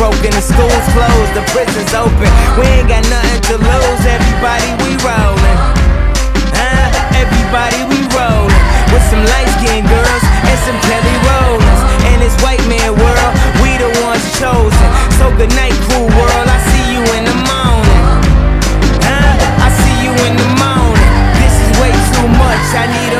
broken, the school's closed, the prison's open. We ain't got nothing to lose, everybody we rollin'. Huh? Everybody we rollin'. With some light skinned girls and some Kelly Rollins. And this white man world, we the ones chosen. So good night, cool world, I see you in the morning. Huh? I see you in the morning. This is way too much, I need a